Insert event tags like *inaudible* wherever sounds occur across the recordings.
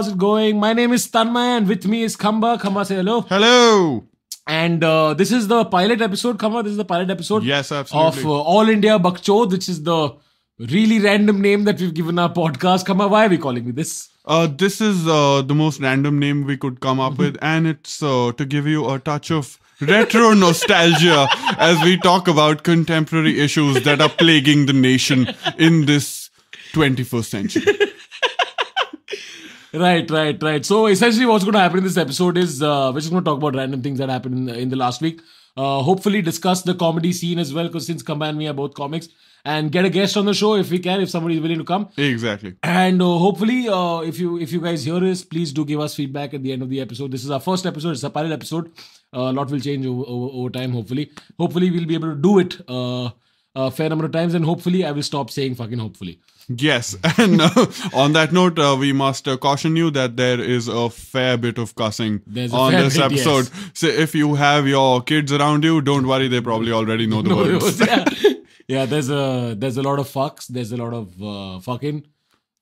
How's it going? My name is Tanmay, and with me is Khamba. Khamba, say hello. Hello. And uh, this is the pilot episode. Khamba, this is the pilot episode Yes, of uh, All India Bakchod, which is the really random name that we've given our podcast. Khamba, why are we calling me this? Uh, this is uh, the most random name we could come Mm-hmm. up with, and it's uh, to give you a touch of retro *laughs* nostalgia as we talk about contemporary issues that are plaguing the nation in this 21st century. Right, right, right. So essentially, what's going to happen in this episode is uh, we're just going to talk about random things that happened in the, in the last week. Uh, hopefully, discuss the comedy scene as well, because since Khamba and me are both comics, and get a guest on the show if we can, if somebody is willing to come. Exactly. And uh, hopefully, uh, if you if you guys hear this, please do give us feedback at the end of the episode. This is our first episode. It's a pilot episode. Uh, a lot will change over, over, over time. Hopefully, hopefully we'll be able to do it uh, a fair number of times, and hopefully I will stop saying fucking hopefully. Yes, *laughs* and uh, on that note, uh, we must uh, caution you that there is a fair bit of cussing on this bit, episode. yes. So if you have your kids around you, don't worry; they probably already know the *laughs* words. *laughs* yeah. yeah, there's a there's a lot of fucks. There's a lot of uh, fucking.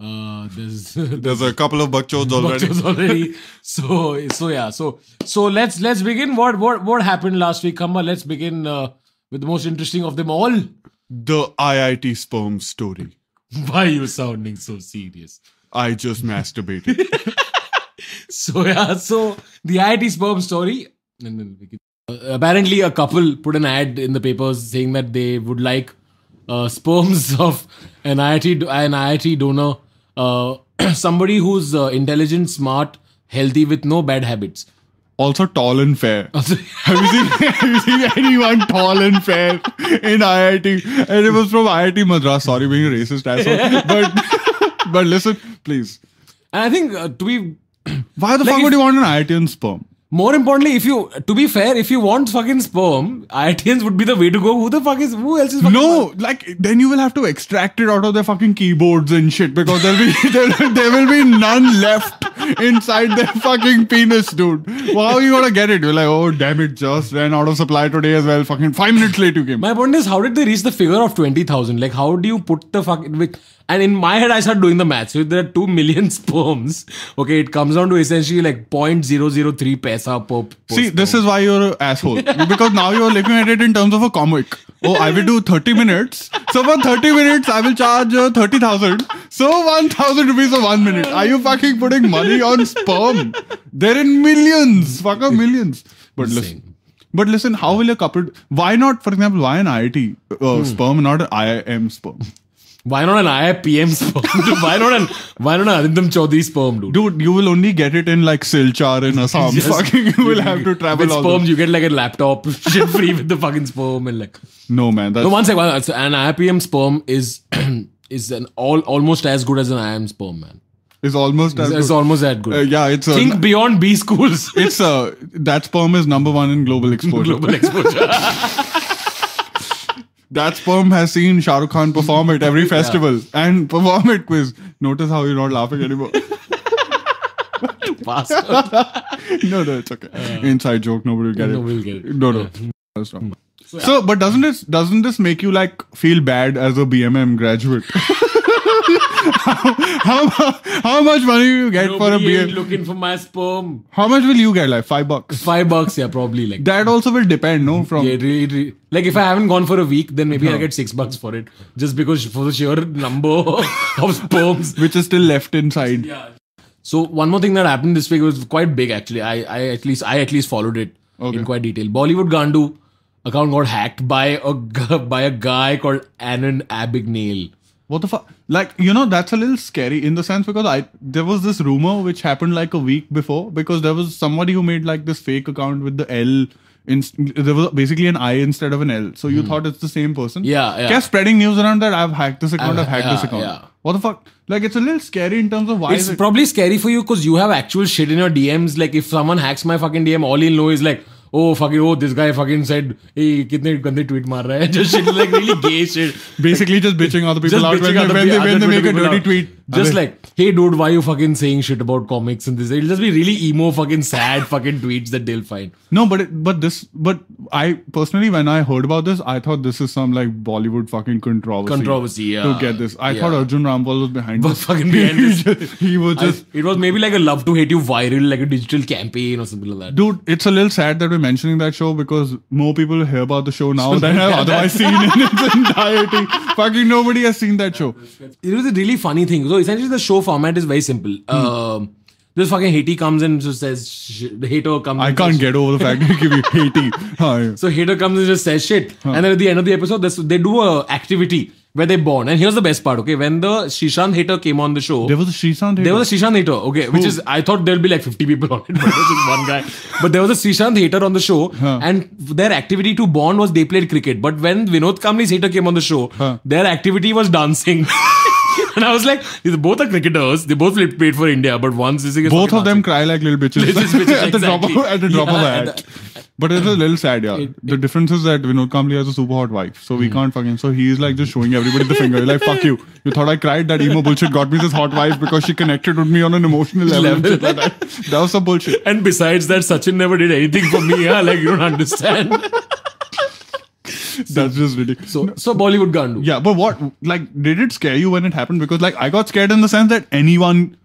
Uh, there's There's a couple of buckchods already. Already. So so yeah. So so let's let's begin. What what what happened last week, Khamba? Let's begin uh, with the most interesting of them all. The IIT sperm story. *laughs* Why are you sounding so serious? I just masturbated. *laughs* So yeah, so the IIT sperm story. And then we can, uh, apparently, a couple put an ad in the papers saying that they would like uh, sperms *laughs* of an IIT an IIT donor, uh, *clears throat* somebody who's uh, intelligent, smart, healthy, with no bad habits. Also tall and fair. *laughs* Have, you seen, have you seen anyone tall and fair in IIT? And it was from IIT Madras. Sorry, being a racist asshole. But but listen, please. and I think uh, to be Why the Like fuck if- would you want an IIT and sperm? More importantly, if you to be fair, if you want fucking sperm, IITians would be the way to go. Who the fuck is who else is fucking No, like then you will have to extract it out of their fucking keyboards and shit because there'll be *laughs* there, there will be none left inside their fucking penis, dude. Well, how are you gonna get it? You're like, oh damn it, just ran out of supply today as well. Fucking five minutes late you came. My point is, how did they reach the figure of 20,000? Like, how do you put the fuck. And in my head, I start doing the math. So if there are 2 million *laughs* sperms, okay, it comes down to essentially like 0.003 paisa per. per See, this is why you're an asshole. *laughs* because now you're looking at it in terms of a comic. Oh, I will do 30 minutes. So for 30 minutes, I will charge uh, 30,000. So 1,000 rupees for one minute. Are you fucking putting money on sperm? They're in millions. Fuck up millions. But listen. But listen, how will a couple? Why not, for example, why an IIT uh, sperm, not an IIM sperm? Why not an IIPM sperm? dude? *laughs* why not an why not an Arindam Chaudhary sperm, dude? Dude, you will only get it in like Silchar in Assam. Yes. Fucking, you will have to travel With sperm, you get like a laptop, *laughs* shit free with the fucking sperm and like. No man, that's No, one sec. One, sec. an IIPM sperm is *clears throat* is an all almost as good as an IIM sperm, man. is almost as It's, it's almost that good. Uh, yeah, it's a, Think beyond B schools. it's a that sperm is number one in global *laughs* exposure. Global exposure. That sperm has seen Shah Rukh Khan perform at every festival and perform at quiz. Notice how you're not laughing anymore. *laughs* Bastard. *laughs* no, no, it's okay. Inside joke, nobody will get it. we'll get it. No, no. That's wrong. So, but doesn't this doesn't this make you like feel bad as a BMM graduate? *laughs* how, how, how much money do you get for a beer? looking for my sperm. How much will you get? Like five bucks. Five bucks, yeah, probably like. That also will depend, no? From Yeah, it really, really- like if I haven't gone for a week, then maybe I'll get six bucks for it, just because for the sheer number *laughs* of sperms. which is still left inside. Yeah. So one more thing that happened this week was quite big actually. I, I at least I at least followed it Okay. in quite detail. Bollywood Gandu account got hacked by a *laughs* by a guy called Anand Abagnale. What the fuck? Like, you know, that's a little scary in the sense because I there was this rumor which happened like a week before because there was somebody who made like this fake account with the L. In, there was basically an I instead of an L. So you hmm. thought it's the same person. Yeah, yeah. Kept spreading news around that I've hacked this account, I've- I've, hacked this yeah, account. yeah. What the fuck? Like, it's a little scary in terms of why It's it. probably scary for you because you have actual shit in your DMs. Like if someone hacks my fucking DM, all he'll know is like, oh fucking this guy fucking said ए कितने गंदे tweet मार रहा है. *laughs* Tweet Just like, hey dude, why you fucking saying shit about comics and this? It'll just be really emo, fucking sad, *laughs* fucking tweets that they'll find. No, but it, but this but I personally when I heard about this, I thought this is some like Bollywood fucking controversy. Controversy, yeah. To get this, I Yeah. thought Arjun Rampal was behind Was fucking *laughs* behind he, this. he was I- just. it was maybe like a love to hate you viral, like a digital campaign or something like that. Dude, it's a little sad that we're mentioning that show because more people hear about the show now than have otherwise seen in its entirety. *laughs* Fucking nobody has seen that show. It was a really funny thing. So essentially, the show format is very simple. Hmm. Um, this fucking Haiti comes in and just says sh- the hater comes. I can't get over the fact that you give me Haiti. Hi. *laughs* So hater comes and just says shit, and then at the end of the episode, this, they do a activity where they bond. And here's the best part. Okay, when the Sreesanth hater came on the show, There was a Sreesanth There was a Sreesanth hater, okay, which is I thought there'll be like 50 people on it, but was just one guy. *laughs* But there was a Sreesanth hater on the show, and their activity to bond was they played cricket. But when Vinod Kambli's hater came on the show, their activity was dancing. *laughs* and I was like, these both are cricketers. They both played for India, but one's this is Both of them cry like little bitches, bitches, *laughs* at the drop of, at the drop of Yeah, a and hat. But it's a *clears throat* little sad, yeah. the difference is that Vinod Kambli has a super hot wife, so we hmm. can't fucking. So he's like just showing everybody the finger, like fuck you. You thought I cried? That emo bullshit got me this hot wife because she connected with me on an emotional level. Level. like that. that was some bullshit. And besides that, Sachin never did anything for me. Yeah, like you don't understand. That's just ridiculous. So, so Bollywood Gandu. Yeah, but what like did it scare you when it happened? Because like I got scared in the sense that anyone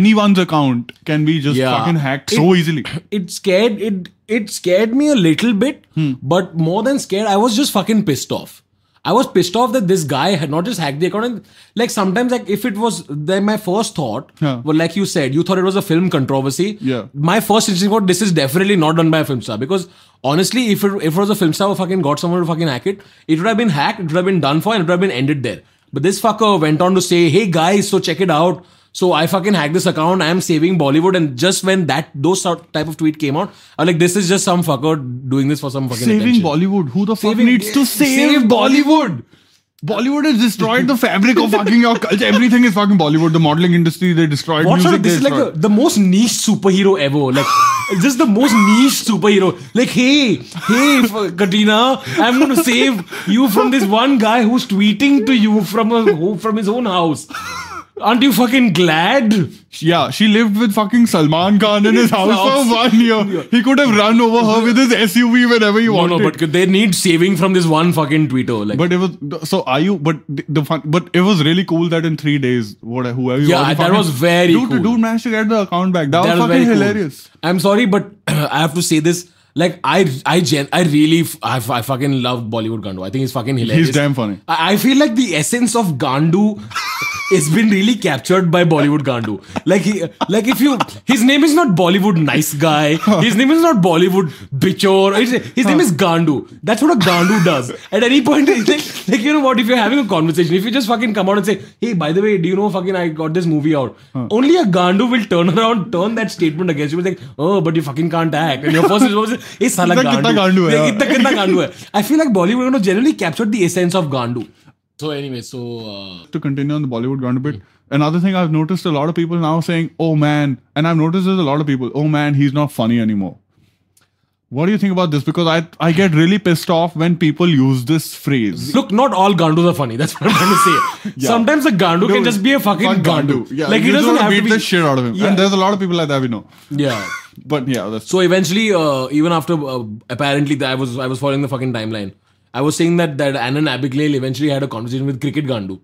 anyone's account can be just Yeah. fucking hacked It- so easily. *laughs* it scared it it scared me a little bit Hmm. but more than scared i was just fucking pissed off i was pissed off that this guy had not just hacked the account and like sometimes like if it was then my first thought Yeah. well like you said you thought it was a film controversy Yeah. my first instinct was this is definitely not done by a film star because honestly if it, if it was a film star who fucking got someone to fucking hack it it would have been hacked it would have been done for and it would have been ended there but this fucker went on to say hey guys so check it out so I fucking hacked this account. I am saving Bollywood, and just when that those sort type of tweet came out, I was like, this is just some fucker doing this for some fucking Saving attention. Bollywood. Who the fuck Saving- needs to save, save Bollywood? Bollywood has destroyed the fabric of fucking your culture. Everything is fucking Bollywood. The modeling industry, they destroyed What music. sort of, this is like the, the most niche superhero ever. Like, *laughs* just the most niche superhero. Like, hey, hey, *laughs* Katrina, I'm going to save you from this one guy who's tweeting to you from a, from his own house. Aren't you fucking glad? Yeah, she lived with fucking Salman Khan in his house for *laughs* one year. He could have run over her with his SUV whenever he No, wanted. no, but they need saving from this one fucking tweeter. Like, But it was so. Are you? But the- fun. But it was really cool that in three days, what whoever you Yeah, was, that was very dude, cool. Dude managed to get the account back. That, That was was fucking very cool. hilarious. I'm sorry, but *clears throat* I have to say this. Like I, I, gen, I really, I, I fucking love Bollywood Gandu. I think he's fucking hilarious. He's damn funny. I, I feel like the essence of Gandu has been really captured by Bollywood Gandu. Like he, like if you, his name is not Bollywood nice guy. His name is not Bollywood bitchor. His, his name is Gandu. That's what a Gandu does. At any point, like, like you know what? If you're having a conversation, if you just fucking come out and say, "Hey, by the way, do you know fucking I got this movie out?" Only a Gandu will turn around, turn that statement against you. Will like, "Oh, but you fucking can't act." And your first response is, "Hey, *laughs* sala kitna Gandu." Gandu hai, Like, yeah. Gandu. I feel like Bollywood Gandu generally captured the essence of Gandu. So anyway, so uh, to continue on the Bollywood ground a bit, another thing I've noticed a lot of people now saying, "Oh man," and I've noticed there's a lot of people, "Oh man, he's not funny anymore." What do you think about this? Because I I get really pissed off when people use this phrase. Look, not all Gandus are funny. That's what I'm trying to say. *laughs* Yeah. Sometimes a Gandu can just be a fucking fuck Gandu. Yeah, like he just doesn't wanna have beat to be. the shit out of him. Yeah. And there's a lot of people like that we know. Yeah. *laughs* But yeah, that's So eventually, uh, even after uh, apparently I was I was following the fucking timeline. I was saying that that Anand Abigail eventually had a conversation with Cricket Gandu.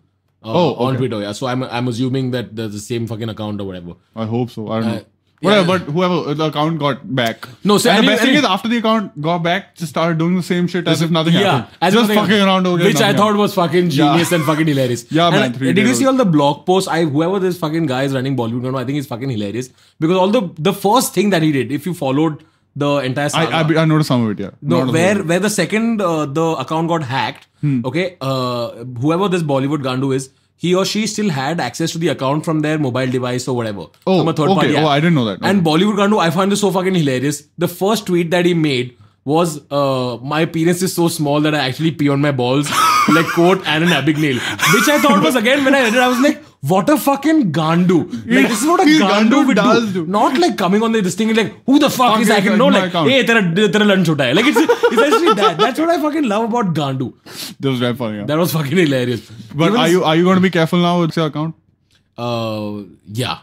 Uh, Oh, on. Twitter, yeah. So I'm I'm assuming that there's the same fucking account or whatever. I hope so. I don't know. Uh, Whatever, yeah. but whoever the account got back. No, so and the best thing is after the account got back, just started doing the same shit as if nothing yeah, happened. as just fucking around over which I thought was fucking Yeah. genius and fucking hilarious. *laughs* Yeah, man, Did you see all the blog posts? I whoever this fucking guy is running Bollywood, I think he's fucking hilarious because all the the first thing that he did, if you followed the entire saga, I, I, I noticed some of it, yeah. No, where where the second uh, the account got hacked. Hmm. Okay, uh, whoever this Bollywood Gandu is, he or she still had access to the account from their mobile device or whatever. Oh, from a third okay. party. Oh. I didn't know that. And Bollywood Gandu, I find this so fucking hilarious. The first tweet that he made was, uh, "My penis is so small that I actually pee on my balls." *laughs* like quote Anand Abigail, which I thought was again when I read it, I was like, "What a fucking Gandu!" Like this is what a Gandu, Gandu would do. do. Not like coming on the, this thing and like, "Who the fuck is is hacking?" like No, like, account. "Hey, tera tera lunch chota hai." Like it's essentially that. *laughs* That's what I fucking love about Gandu. That was very funny, yeah. That was fucking hilarious. but Even are you are you going to be careful now with your account? uh, yeah,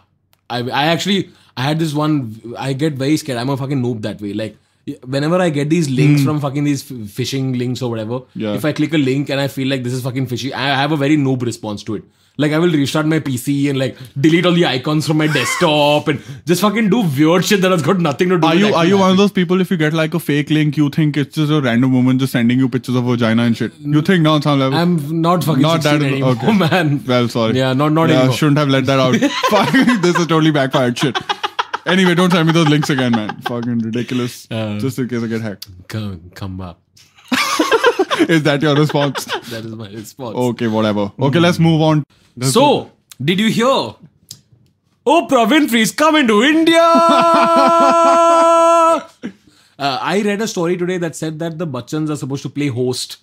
I I actually I had this one. I get very scared. I'm a fucking noob that way. Like whenever I get these links hmm. from fucking these phishing links or whatever, Yeah. if I click a link and I feel like this is fucking fishy, I have a very noob response to it. Like I will restart my PC and like delete all the icons from my desktop and just fucking do weird shit that has got nothing to do. Are with you are you one of those people if you get like a fake link, you think it's just a random woman just sending you pictures of vagina and shit? You think on some level? I'm not fucking Not that 16 anymore, *laughs* okay. man. well, sorry. Yeah, not not yeah, anymore. shouldn't have let that out. *laughs* *laughs* This is totally backfired shit. Anyway, don't send me those links again, man. Fucking ridiculous. Uh. just in case I get hacked. Come, come up. *laughs* Is that your response? That is my response. okay, whatever. Okay, let's move on. So, did you hear? Oprah Winfrey is coming to India. *laughs* Uh, I read a story today that said that the Bachchans are supposed to play host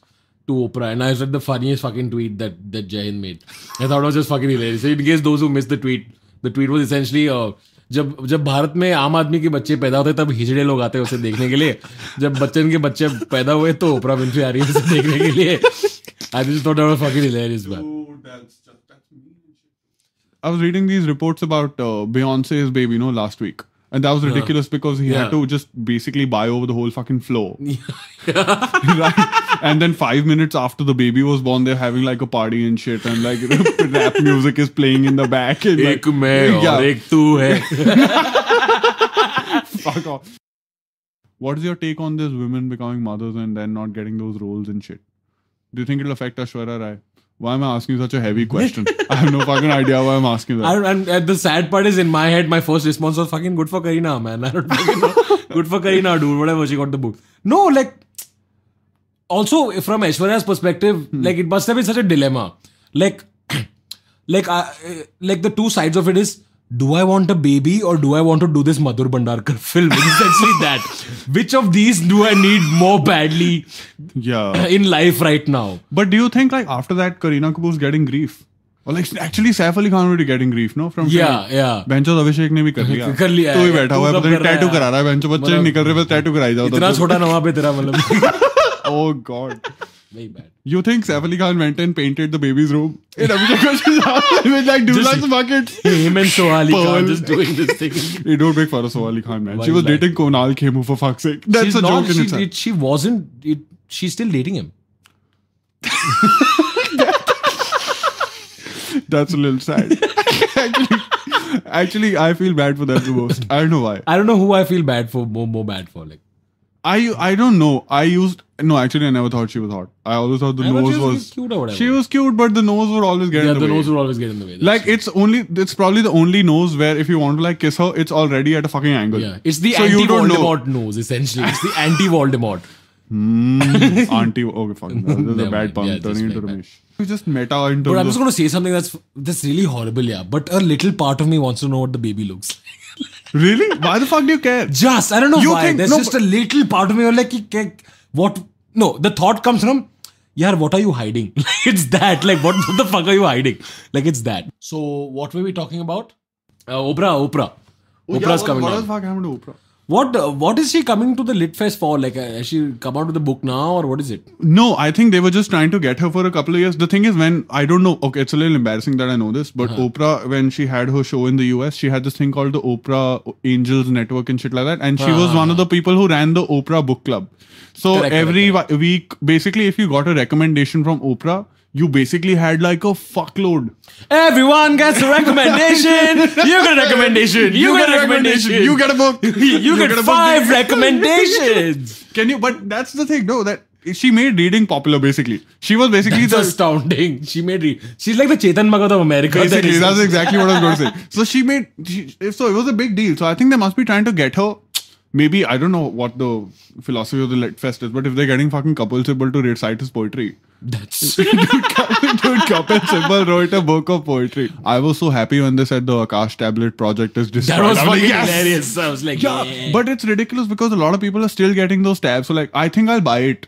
to Oprah, and I read the funniest fucking tweet that that Jayan made. I thought it was just fucking hilarious. So in case those who missed the tweet, the tweet was essentially uh, जब जब भारत में आम आदमी के बच्चे पैदा होते तब हिजड़े लोग आते हैं उसे देखने के लिए जब बच्चन के बच्चे पैदा हुए तो ओपरा विंफ्री आ रही है उसे देखने के लिए I thought that was fucking hilarious man I was reading these reports about uh, Beyonce's baby, you know, last week. And that was ridiculous yeah. because he Yeah. had to just basically buy over the whole fucking floor. right? and then five minutes after the baby was born, they're having like a party and shit, and like *laughs* rap music is playing in the back. And, like, main yeah. ek tu hai. Fuck off. What is your take on this women becoming mothers and then not getting those roles and shit? Do you think it'll affect Aishwarya Rai? Why am I asking such a heavy *laughs* question? I have no fucking idea why I'm asking that. I, and, and the sad part is in my head, my first response was fucking good for Kareena, man. I don't fucking know. *laughs* Good for Kareena, dude. Whatever, she got the book. No, like, also from Aishwarya's perspective, hmm. like it must have been such a dilemma. Like, *clears throat* like, uh, like the two sides of it is. Do I want a baby or do I want to do this Madhur Bhandarkar *laughs* film? It's that. Which of these do I need more badly? Yeah. *clears throat* In life right now. But do you think like after that Kareena Kapoor's getting grief? or like actually Saif Ali Khan भी getting getting grief from from? Yeah, बेंचो अभिषेक ने भी ne bhi कर लिया तो ही बैठा हुआ है पता नहीं टैटू करा रहा है बेंचो बच्चे निकल रहे बस टैटू कराई जाओ इतना छोटा नवाब है तेरा मतलब oh god Very bad. you think Saif Ali Khan went and painted the baby's room in Abhishek Bachchan's house with like Dulux buckets *laughs* Him and Soha Ali Khan just doing this thing. *laughs* Hey, don't make fun of Soha Ali Khan, man. Why she was dating Kunal Khemu for fuck's sake. That's She's a not, joke in she, itself. it, she wasn't. It, she's still dating him. *laughs* That's a little sad. actually, actually, I feel bad for them the most. I don't know why. I don't know who I feel bad for. More, more bad for. Like I I don't know. I used no. Actually, I never thought she was hot. I always thought the I thought nose she was was cute or whatever. She was cute, but the nose would always get yeah, in the the, way. nose will always get in the way. That's like true. it's only it's probably the only nose where if you want to like kiss her, it's already at a fucking angle. yeah, it's the So you don't know. anti-Voldemort nose. Essentially, it's the *laughs* anti-Voldemort. Mm, auntie. Okay, fuck. *laughs* That was a bad pun. Yeah, turning into Ramesh. We just meta in terms But I'm just going to say something that's that's really horrible. Yeah, but a little part of me wants to know what the baby looks. like. *laughs* Really? Why the fuck do you care? Just I don't know You why. think- There's no, just a little part of me like what? No, the thought comes from. Yeah, what are you hiding? *laughs* it's that. Like, what *laughs* the fuck are you hiding? Like, it's that. So, what were we talking about? Uh, Oprah, Oprah. Oh, yeah, Oprah's what, coming what down. the fuck happened to Oprah? What uh, what is she coming to the Lit Fest for? Like, uh, has she come out with a book now, or what is it? No, I think they were just trying to get her for a couple of years. The thing is, when I don't know, okay, it's a little embarrassing that I know this, but Uh-huh. Oprah, when she had her show in the US, she had this thing called the Oprah Angels Network and shit like that. And she was one of the people who ran the Oprah Book Club. So Uh-huh. Correct, every wi- week, basically, if you got a recommendation from Oprah, you basically had like a fuckload. Everyone gets a recommendation. you get a recommendation. You, get a recommendation. You get a book. *laughs* you, get, a book. five recommendations. *laughs* Can you? But that's the thing, no. That she made reading popular. Basically, she was basically It's the astounding. She made. Re- She's like the Chetan Bhagat of America. in that that's exactly what I was going to say. *laughs* So she made, she, so it was a big deal. So I think they must be trying to get her. Maybe I don't know what the philosophy of the Lit Fest is, but if they're getting fucking Kapil Sibal to recite his poetry, That's *laughs* dude, Kapil Sibal wrote a book of poetry. I was so happy when they said the Akash tablet project is destroyed. that was I'm like, fucking yes! hilarious. I was like, Yeah, yeah. but it's ridiculous because a lot of people are still getting those tabs. So like, I think I'll buy it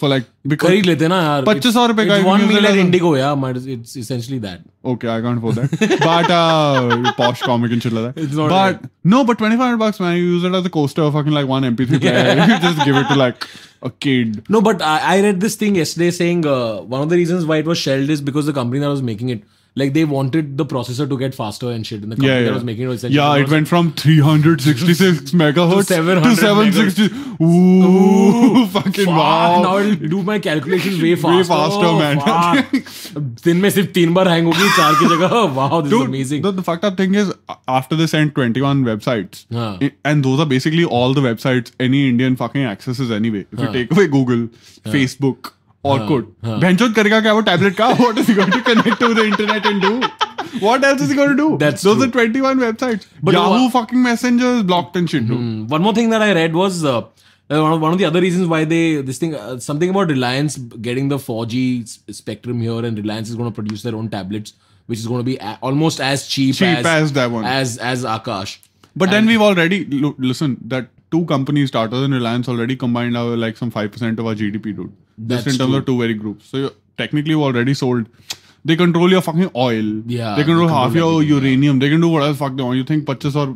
for like because खरीद लेते ना यार 2500 रुपए का It's एक one use meal it at as a- Indigo yeah might as- it's essentially that Okay, I can't afford that. but uh, posh comic and shit like that. It's not But no, but twenty five bucks, man. You use it as a coaster, fucking like one MP3 player. *laughs* you just give it to like a kid. no but I, I read this thing yesterday saying uh, one of the reasons why it was shelved is because the company that was making it like they wanted the processor to get faster and shit. And the company Yeah, that yeah. was making it was essentially Yeah, it was- went from 366 *laughs* megahertz to 700 760. Ooh, fucking Fuck, wow. Now I'll do my calculations *laughs* way faster. Way faster, man. fuck. *laughs* दिन में सिर्फ तीन बार hang होगी चार की जगह wow this is Dude, amazing The, the fucked up thing is, a- after they sent 21 websites, Huh. i- and those are basically all the websites any Indian fucking accesses anyway. If you take away Google, Facebook, Orkut, Benchot karega kya wo tablet ka? What is he going to connect to the internet and do? What else is he going to do? That's those true. are 21 websites. But Yahoo fucking Messenger is blocked and shit. dude. Mm, One more thing that I read was uh, uh, one, of, one of the other reasons why they this thing uh, something about Reliance getting the 4G s- spectrum here and Reliance is going to produce their own tablets, which is going to be a- almost as cheap, Cheap as that one. as as Akash. But then we've already listen that two companies, Tata and Reliance, already combined our like some five percent of our GDP, dude. Just in terms true. of two very groups. So you're, technically, you already sold. They control your fucking oil. Yeah, They control they half your uranium. They can do whatever the fuck they want. You think 25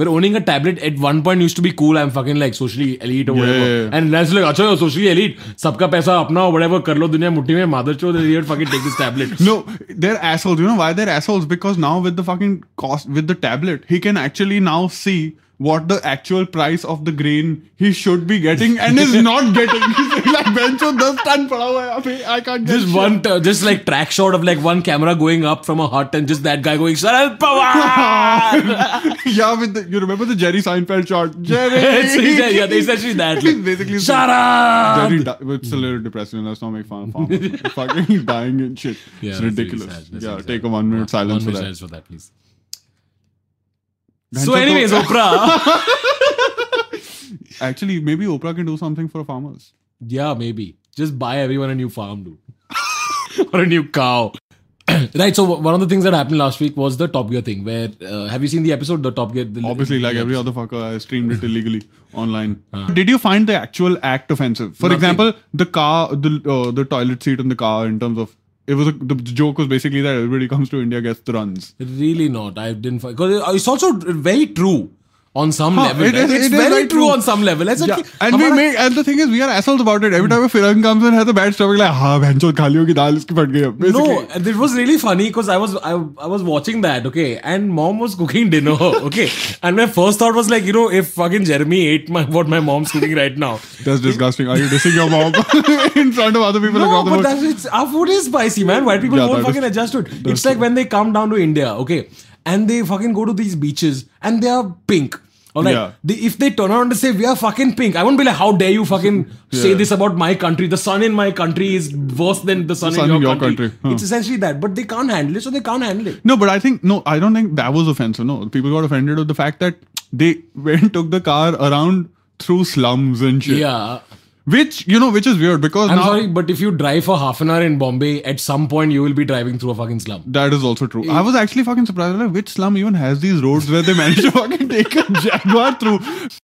Where owning a tablet at one point used to be cool. I'm fucking like socially elite or whatever. Yeah, yeah, yeah. And Reliance is like, अच्छा you're socially elite. सबका पैसा अपना whatever कर लो दुनिया मुट्ठी में mother चो here fucking take this tablet. *laughs* No, they're assholes. You know why they're assholes? Because now with the fucking cost with the tablet, he can actually now see what the actual price of the grain he should be getting and is not getting. He's like, bencho, 10 ton pada hua hai yahan. I can't get Just shit." one, t- just like track shot of like one camera going up from a hut and just that guy going Sharad Pawar. *laughs* yeah, with the, you remember the Jerry Seinfeld shot? *laughs* Jerry! It's- it's- yeah, it's actually that. Like, *laughs* basically Sharad. Jerry di- it's a little depressing. Let's not make fun of farmers. fucking dying and shit. Yeah, it's really ridiculous. sad. Yeah, really take a one minute silence One for minute that. silence for that, please. So, anyways, Oprah. *laughs* Actually, maybe Oprah can do something for farmers. yeah, maybe. Just buy everyone a new farm, dude. *laughs* or a new cow. *clears throat* right. So one of the things that happened last week was the Top Gear thing. Where uh, have you seen the episode? The Top Gear. The, Obviously, like every other fucker, I streamed it illegally *laughs* online. Did you find the actual act offensive? For Nothing. example, the car, the uh, the toilet seat in the car. In terms of, it was a, the joke was basically that everybody comes to India gets the runs. Really not. I didn't because it's also very true on some huh, level. It's it very like true, true, on some level. Yeah. And we make and the thing is we are assholes about it. Every time a film comes and has a bad stomach, like ha, bencho, khaliyo ki dal iski phat. No, it was really funny because I was I, I was watching that, okay, and mom was cooking dinner, *laughs* okay, and my first thought was like, you know, if fucking Jeremy ate my what my mom's cooking right now, *laughs* that's disgusting. Are you dissing your mom *laughs* in front of other people? No, but that's, our food is spicy, man. White people yeah, won't fucking is, adjust to it. It's like when they come down to India, okay, and they fucking go to these beaches and they are pink. Alright, Yeah. they, if they turn around and say we are fucking pink, I won't be like, how dare you fucking *laughs* say this about my country? The sun in my country is worse than the sun, sun in your, in your country. country, huh. It's essentially that, but they can't handle it, so they can't handle it. No, but I think no, I don't think that was offensive. No, people got offended with the fact that they *laughs* went took the car around through slums and shit. Yeah. Which you know, which is weird because I'm now sorry, but if you drive for half an hour in Bombay, at some point you will be driving through a fucking slum. that is also true. I was actually fucking surprised. Like, which slum even has these roads where they manage to *laughs* fucking take a jaguar through?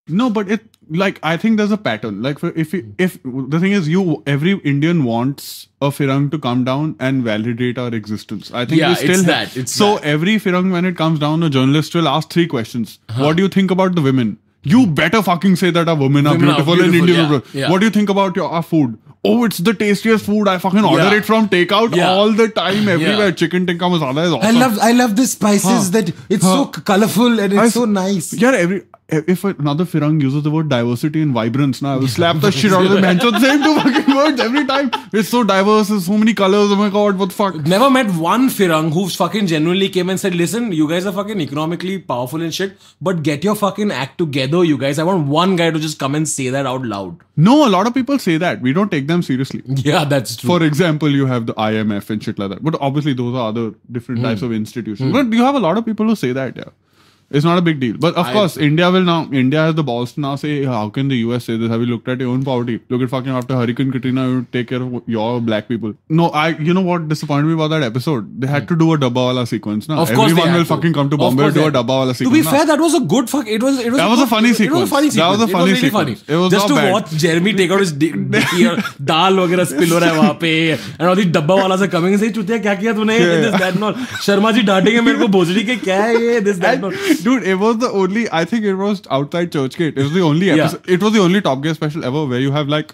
No, but it like I think there's a pattern. Like for- if if the thing is, you every Indian wants a Firang to come down and validate our existence. I think Yeah, we still it's have- that, it's so that. every Firang when it comes down, a journalist will ask three questions. What do you think about the women? You better fucking say that our women are Women are beautiful, and beautiful, Indian. yeah, yeah. What do you think about your our food? Oh, it's the tastiest food. I fucking order Yeah. it from takeout Yeah. all the time, everywhere. Yeah. Chicken tikka masala is awesome. I love I love the spices Huh. that it's Huh. so colorful and it's I- so nice. Yeah, every if another Firang uses the word diversity and vibrance, now I will slap the shit out of them. So the same two fucking *laughs* words every time. It's so diverse. There's so many colors. Oh my god, what the fuck? Never met one Firang who fucking genuinely came and said, "Listen, you guys are fucking economically powerful and shit, but get your fucking act together, you guys." I want one guy to just come and say that out loud. No, a lot of people say that. We don't take them seriously. Yeah, that's true. For example, you have the IMF and shit like that. But obviously, those are other different types of institutions. Hmm. But you have a lot of people who say that, yeah. It's not a big deal. But of I- course, India will now. India has the balls to now say, "How can the US say this? Have you looked at your own poverty? Look at fucking after Hurricane Katrina, you take care of your black people." No, I. You know what disappointed me about that episode? They had to do a dabbawala sequence. Now Of course, they everyone had will to. fucking come to Of Bombay course to do they a had- dabbawala To sequence. be now. fair, that was a good fuck. It was. It was. That a was a good- funny It was a sequence. funny That was sequence. a funny it was really sequence. funny. It was Just not to bad. watch Jeremy take out his *laughs* dick, dicky और दाल वगैरह spill हो रहा है वहाँ पे and all these डब्बा वाला से coming सही चुतिया क्या किया तूने Yeah. this that and all Sharma ji डांटेंगे मेरे को भोजड़ी के क्या है ये this that and all Dude, it was the only. I think it was outside Churchgate. It was the only Yeah. episode. It was the only Top Gear special ever where you have like.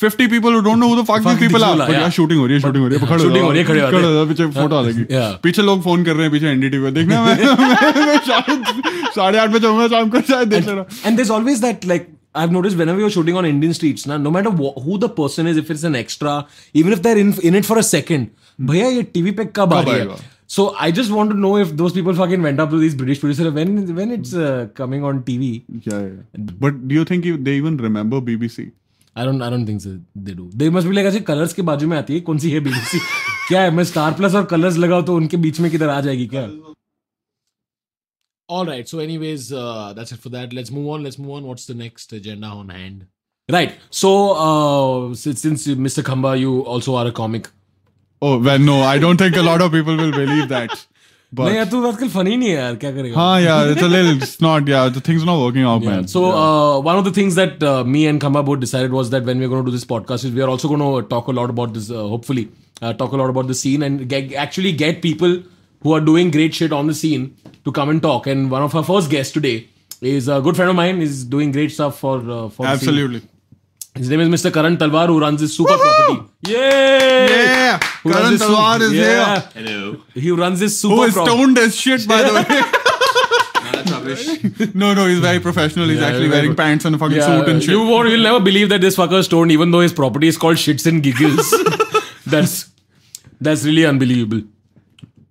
50 people who don't know who the fuck, Fuck these people these are. people are, But yeah. yeah, shooting हो रही है, shooting हो रही है. पकड़ shooting हो रही है, खड़े हो रहे हैं. पीछे फोटो आ जाएगी. Yeah. पीछे लोग फोन कर रहे हैं पीछे एनडीटीवी पे देखना मैं *laughs* मैं- मैं शायद साढ़े आठ बजे जाऊंगा शाम को शायद देख लेना And there's always that like I've noticed whenever you're shooting on Indian streets, na, no matter wh- who the person is, if it's an extra, even if they're in in it for a second, भैया ये TV पे कब आ कब रही आएगा? है? So I just want to know if those people fucking went up to these British producers when when it's uh, coming on TV. yeah, yeah. but do you think you- they even remember BBC I don't I don't think so they do. They must be like ऐसे colours के बाजू में आती है कौन सी है BBC *laughs* क्या है मैं स्टार प्लस और कलर्स लगाओ तो उनके बीच में किधर आ जाएगी क्या All right. So, anyways, uh, that's it for that. Let's move on. Let's move on. What's the next agenda on hand? Right. So, uh, since, since Mr. Khamba, you also are a comic. oh well no I don't think a lot of people will believe that *laughs* नहीं but यार तू आजकल funny नहीं है यार क्या करेगा हाँ yeah it's a little it's not yeah the thing's not working out man So uh, one of the things that uh, me and Khamba both decided was that when we're going to do this podcast is we are also going to talk a lot about this. Uh, hopefully, uh, talk a lot about the scene and get, actually get people who are doing great shit on the scene to come and talk. And one of our first guests today is a good friend of mine. is doing great stuff for uh, for the scene. absolutely his name is Mr. Karan Talwar, who runs this super property. Yay! yeah Who Karan Talwar is yeah. here Hello. He runs this super property. who is property. stoned as shit by the way *laughs* no no he's very professional he's Yeah, actually he's wearing very- pants and a fucking Yeah, suit and shit You won't, you'll never believe that this fucker is stoned, even though his property is called Shits and Giggles. *laughs* that's that's really unbelievable.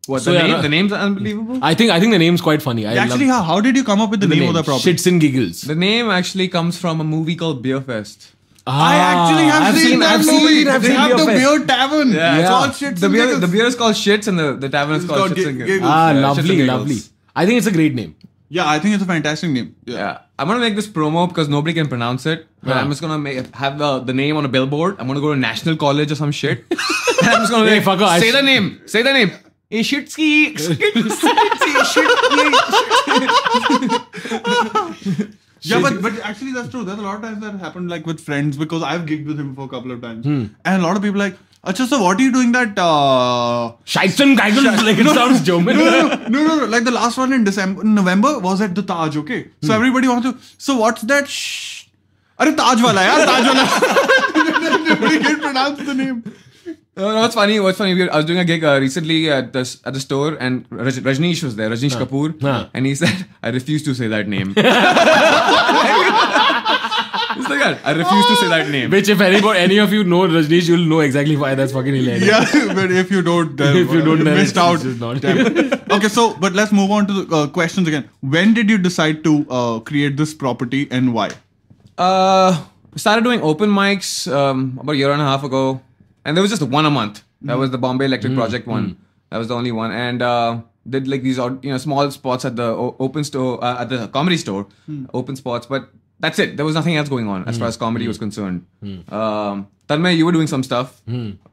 What So, the yeah, name? Uh, the name's unbelievable. I think I think the name's quite funny. I actually love how, how did you come up with the, the name, of the property Shits and Giggles. The name actually comes from a movie called Beer Fest. I actually have Ah, I've seen, that I've movie. Seen, I've they seen have the Fest. beer tavern. Yeah. It's Yeah. all shit. The beer, the beer is called Shits and the, the tavern is called called Shits Gi- and Giggles. Giggles. Ah, Yeah, lovely, Giggles. lovely. I think it's a great name. Yeah, I think it's a fantastic name. Yeah, I'm gonna make this promo because nobody can pronounce it. But Huh. I'm just gonna make, have uh, the name on a billboard. I'm gonna go to National College or some shit. *laughs* I'm just gonna Hey, like, fucker, I say sh- the name. Say the name. Hey, Shitski. *laughs* Shitski. *laughs* Yeah, but, but actually that's true. There's a lot of times that happened like with friends because I've gigged with him for a couple of times. And a lot of people like, Acha, so what are you doing that uh Shits and like it *laughs* sounds German. no, no, no, no, no, Like the last one in December, November was at the Taj. Okay, so everybody wants to. So what's that? Shh. Are Taj wala, yaar, Taj wala. *laughs* *laughs* Nobody can pronounce the name. No, no, what's funny? What's funny? I was doing a gig uh, recently at the at the store, and Raj- Rajneesh was there, Rajneesh Kapoor, Huh. and he *laughs* said, "I refuse to say that name." *laughs* He's like that. I refuse to say that name. Which, if anybody, any of you know Rajneesh, you'll know exactly why that's fucking hilarious. Yeah, *laughs* but if you don't, then If you don't, then missed it's- out. it's not. Okay, so but let's move on to the uh, questions again. When did you decide to uh, create this property and why? Uh, started doing open mics um, about a year and a half ago, and there was just one a month. That was the mm-hmm. Bombay Electric mm-hmm. Project one. Mm-hmm. That was the only one, and uh, did like these odd- you know small spots at the open store uh, at the comedy store, hmm. open spots, but. That's it. There was nothing else going on as far as hmm. comedy hmm. was concerned. Um, Tanmay, you were doing some stuff,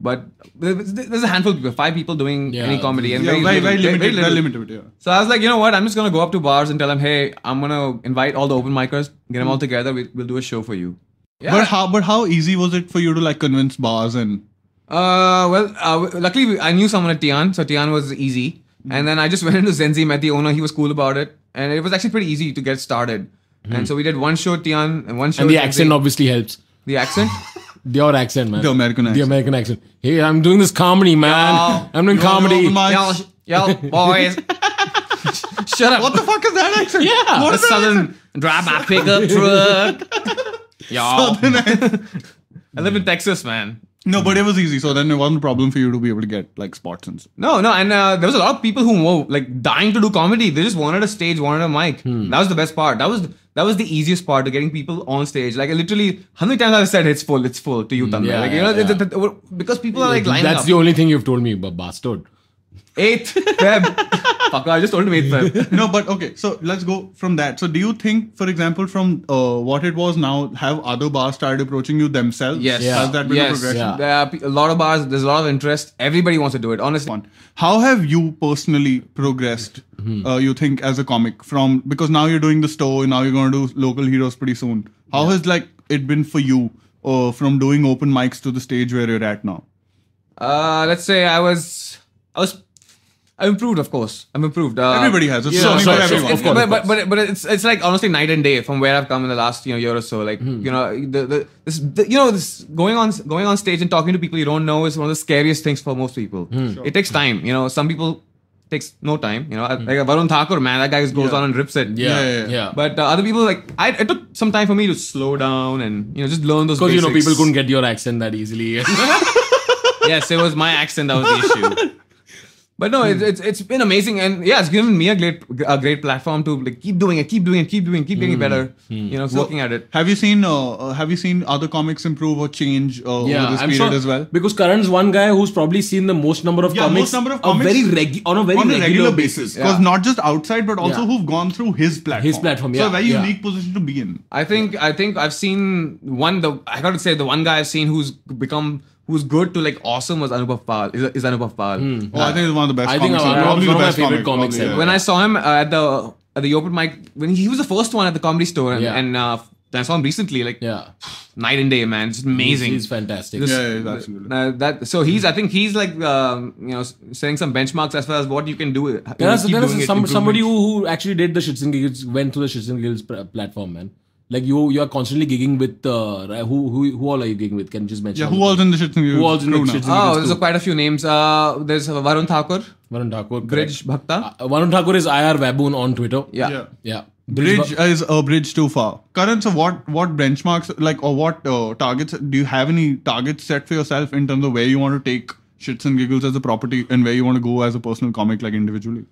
but there's a handful of people, five people doing Yeah. any comedy, and Yeah, very, very, little- limited. Very little. limited. Yeah. So I was like, you know what? I'm just gonna go up to bars and tell them, hey, I'm gonna invite all the open micers, get them all together. We, we'll do a show for you. Yeah. But how? But how easy was it for you to like convince bars and? Uh, well, uh, luckily I knew someone at Tian, so Tian was easy. And then I just *laughs* went into Zenzi, met the owner. He was cool about it, and it was actually pretty easy to get started. And so we did one show at Tian and one show. And the at accent Zenzi. obviously helps. The accent. *laughs* Your accent, man. The American The accent. American accent. Hey, I'm doing this comedy, man. Yo. *laughs* I'm doing Yo, comedy. yo, my- yo, yo, boys. Shut up. What the fuck is that accent? Yeah. What A is that? southern drive my pickup truck. Yo. I live in Texas, man. No, but it was easy. So then it wasn't a problem for you to be able to get like spots and stuff. No, no, and uh, there was a lot of people who were like dying to do comedy. They just wanted a stage, wanted a mic. That was the best part. That was that was the easiest part of getting people on stage. Like literally, how many times I've said it's full, it's full to you, Tanmay. yeah, like you know, yeah, the- the- the- because people are like lining That's up. the only thing you've told me, but bastard. 8th Feb. *laughs* Fuck, I just told him 8th Feb. *laughs* no, but okay. So let's go from that. So do you think, for example, from uh, what it was now, have other bars started approaching you themselves? Yes. Yeah. Has that been a yes. progression? Yeah. There are a lot of bars. There's a lot of interest. Everybody wants to do it. Honestly, One. How have you personally progressed? Mm-hmm. Uh, you think as a comic from because now you're doing the store, and now you're going to do local heroes pretty soon. How has like it been for you uh, from doing open mics to the stage where you're at now? uh, let's say I was, I was, I improved. Of course, I'm improved. Uh, Everybody has. It's you something know, so- so everyone. it's- Of course, but, but, but, but it's it's like honestly night and day from where I've come in the last you know year or so. Like Hmm. you know the, the this the, you know this going on going on stage and talking to people you don't know is one of the scariest things for most people. Hmm. It takes time. You know some people takes no time. You know like Varun Thakur man that guy just goes Yeah. on and rips it. Yeah, Yeah, yeah. yeah, yeah. But uh, other people like I it took some time for me to slow down and you know just learn those Because you know people couldn't get your accent that easily. *laughs* yes, it was my accent that was the issue. *laughs* But no, it's, it's it's been amazing, and yeah, it's given me a great a great platform to like keep doing it, keep doing it, keep doing, it, keep getting better. You know, working at it. Have you seen uh, uh, Have you seen other comics improve or change uh, yeah, over this I'm period sure as well? because Karan's one guy who's probably seen the most number of Yeah, comics, most number of a comics very regu- on a very on a regular, basis, because Yeah. not just outside, but also Yeah. who've gone through his platform. His platform, yeah. So a very yeah. unique position to be in. I think I think I've seen one. The I got to say the one guy I've seen who's become who's good to like awesome was Anubhav Pal. Is, is Anubhav Pal. Oh, I think he's one of the best. I think comics one ever. of- Probably one the of my favorite comic, comics probably, ever. When I saw him uh, at the at the open mic when he was the first one at the comedy store, and, Yeah. and uh, I saw him recently, like Yeah, night and day, man. It's amazing. He's, he's fantastic. This- Yeah, yeah, yeah, absolutely. Uh, that so he's I think he's like um, you know s- setting some benchmarks as far as what you can do. There is, keep there is some, somebody who, who actually did the Shits and Giggles, went through the Shits and Giggles platform, man. Like you, you are constantly gigging with uh, who, who, who all are you gigging with? Can you just mention? Yeah, all who of was them? in the shit? Who was in the crew now? Shits and Oh, there's quite a few names. Uh, there's Varun Thakur, Varun Thakur, Bridge correct. Bhakta. Uh, Varun Thakur is IR Baboon on Twitter. yeah. Yeah. yeah. Bridge is a bridge too far. Karan, so what what benchmarks like or what uh, targets do you have any targets set for yourself in terms of where you want to take shits and giggles as a property and where you want to go as a personal comic like individually?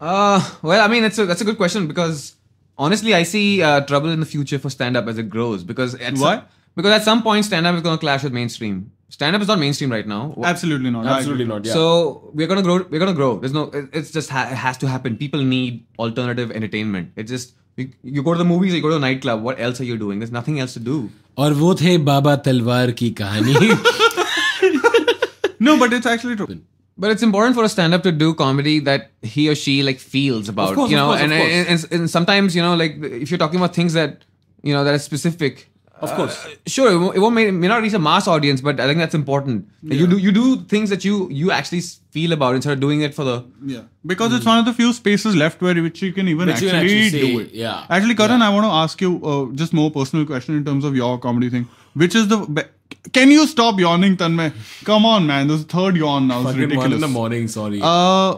Uh, well, I mean, it's a that's a good question because honestly, I see uh, trouble in the future for stand up as it grows because at Why? Some, because at some point stand up is going to clash with mainstream. Stand up is not mainstream right now. Absolutely not. I Absolutely agree. not. Yeah. So we're gonna grow. We're gonna grow. There's no. it- It's just ha- it has to happen. People need alternative entertainment. It's just you, you go to the movies, you go to a nightclub. What else are you doing? There's nothing else to do. और वो थे बाबा तलवार की कहानी *laughs* No, but it's actually true. But it's important for a stand-up to do comedy that he or she like feels about, course, you of know, course, and, of course. and, and and sometimes you know, like if you're talking about things that you know that are specific. Of course. uh, sure, it won't, it won't may, may not reach a mass audience, but I think that's important. That You do you do things that you you actually feel about instead of doing it for the. Yeah, because it's one of the few spaces left where which you can even Which you actually, can actually say, do it. yeah. Actually, Karan, I want to ask you uh, just more personal question in terms of your comedy thing. Which is the be- can you stop yawning, Tanmay? Come on, man. This is third yawn now. It's Fucking one ridiculous. in the morning. Sorry. Uh,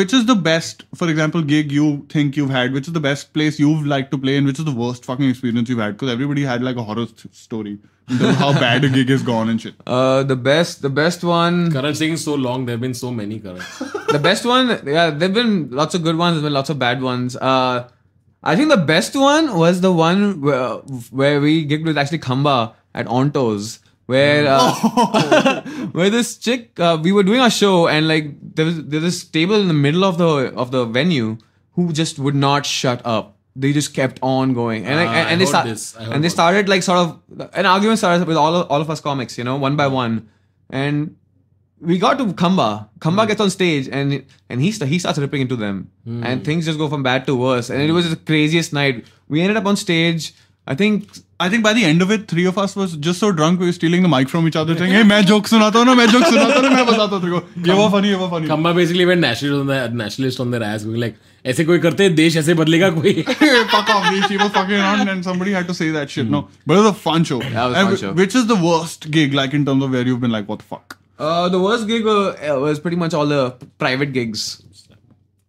which is the best, for example, gig you think you've had? Which is the best place you've liked to play, and which is the worst fucking experience you've had? Because everybody had like a horror st- story in terms of how bad a gig has gone and shit. Uh, the best the best one Karan saying so long. There have been so many Karan. *laughs* the best one yeah there've been lots of good ones there's been lots of bad ones uh i think the best one was the one where, where we gigged with actually Khamba at ontos where uh, where this chick uh, we were doing our show and like there was there was this table in the middle of the of the venue who just would not shut up they just kept on going and like, Ah, and, I and they heard start, this. I heard and they started like sort of an argument started with all of, all of us comics you know one by one and we got to Khamba. Khamba Hmm. gets on stage and and he st- he starts ripping into them, and things just go from bad to worse. And it was the craziest night. We ended up on stage. I think I think by the end of it, three of us was just so drunk we were stealing the mic from each other, saying, "Hey, मैं joke सुनाता हूँ ना, मैं joke सुनाता हूँ ना, मैं बताता हूँ तेरे funny, ये वो funny." Khamba basically went nationalist on their nationalist on their ass, going like, "ऐसे कोई करते हैं, देश ऐसे बदलेगा कोई." *laughs* Fuck off. She was fucking on, and somebody had to say that shit. No, but it was a fun show. Yeah, was and fun show. Which is the worst gig, like in terms of where you've been like, "What the fuck." Uh, the worst gig uh, was pretty much all the private gigs.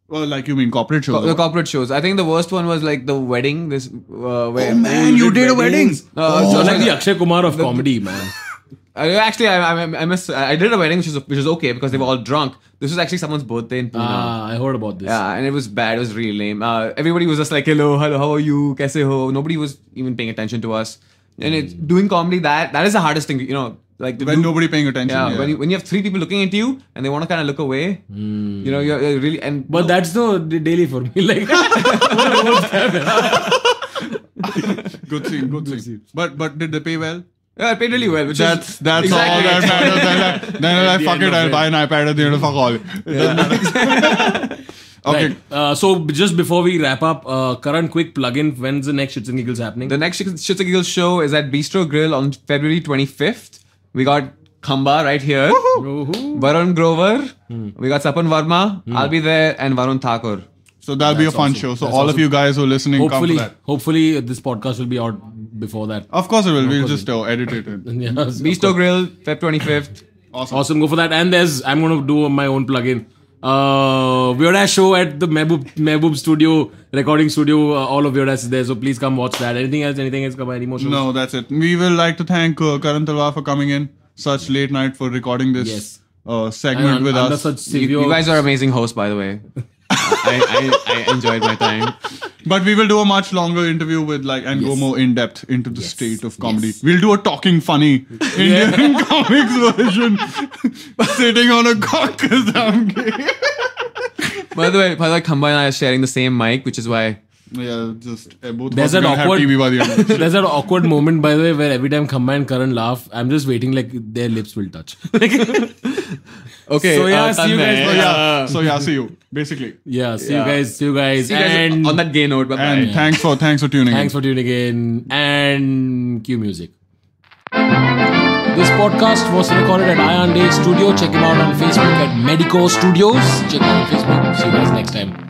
Well, like you mean corporate shows? the corporate shows. I think the worst one was like the wedding. This uh, where Oh, man, you did a wedding. Uh, So so like the Akshay Kumar of comedy, *laughs* man. I, actually, I, I, I, miss, I did a wedding which was which was okay because they were all drunk. This was actually someone's birthday in Pune. Ah, I heard about this. Yeah, and it was bad. It was really lame. Uh, everybody was just like, "Hello, hello, how are you? Kaise ho?" Nobody was even paying attention to us. And it's doing comedy. That that is the hardest thing. You know, like when do- nobody paying attention. yeah, Yeah, When, you, when you have three people looking at you and they want to kind of look away, you know, you're, you're really and But that's no d- daily for me. *laughs* Like, *laughs* good scene, good, scene. But but did they pay well? yeah, I paid really well. Which That's is, that's exactly. all that matters. Then I, *laughs* then I the fuck it. I'll it. buy an iPad at the end of fuck all. okay. Right. Uh, so just before we wrap up, uh, current quick plug-in. When's the next Shits and Giggles happening? The next Shits and Giggles show is at Bistro Grill on February 25th. We got Khamba right here. Woohoo. Varun Grover. Hmm. We got Sapan Varma. I'll be there and Varun Thakur. So that'll be a fun awesome. show. So That's all of you guys who are listening, hopefully, come to that. hopefully this podcast will be out before that. Of course it will. We'll just uh, edit it. In. *laughs* Yeah, so- Bistro Grill, Feb 25th. Awesome. Awesome, go for that. And there's I'm gonna do my own plugin. Uh, Weird Ass show at the Mehboob Mehboob Studio, recording studio. Uh, all of Weird Ass is there, so please come watch that. Anything else? Anything else? Come on, any more shows? No, that's it. We will like to thank uh, Karan Talwar for coming in such late night for recording this Yes. uh, segment un- with under us. such You, you guys are amazing hosts, by the way. I, I, I enjoyed my time. But we will do a much longer interview with like and go more in depth into the Yes. state of comedy. Yes. We'll do a talking funny *laughs* Indian *laughs* comics version, *laughs* sitting on a cock 'cause I'm gay. By the way, by the way, Khamba and I are sharing the same mic, which is why. Yeah, just uh, both There's of us an awkward- have TV by the. There's that awkward moment, by the way, where every time Khamba and Karan laugh, I'm just waiting like their lips will touch. Okay. So, yeah, uh, see you guys Tanmay, So yeah, so yeah, see you basically. yeah, see Yeah. you guys. See you guys. See you guys and on that gay note. Bye bye. And thanks for thanks for tuning Thanks in. for tuning in and cue music. This podcast was recorded at Ion Day Studio. Check him out on Facebook at Medico Studios. Check him out on Facebook. See you guys next time.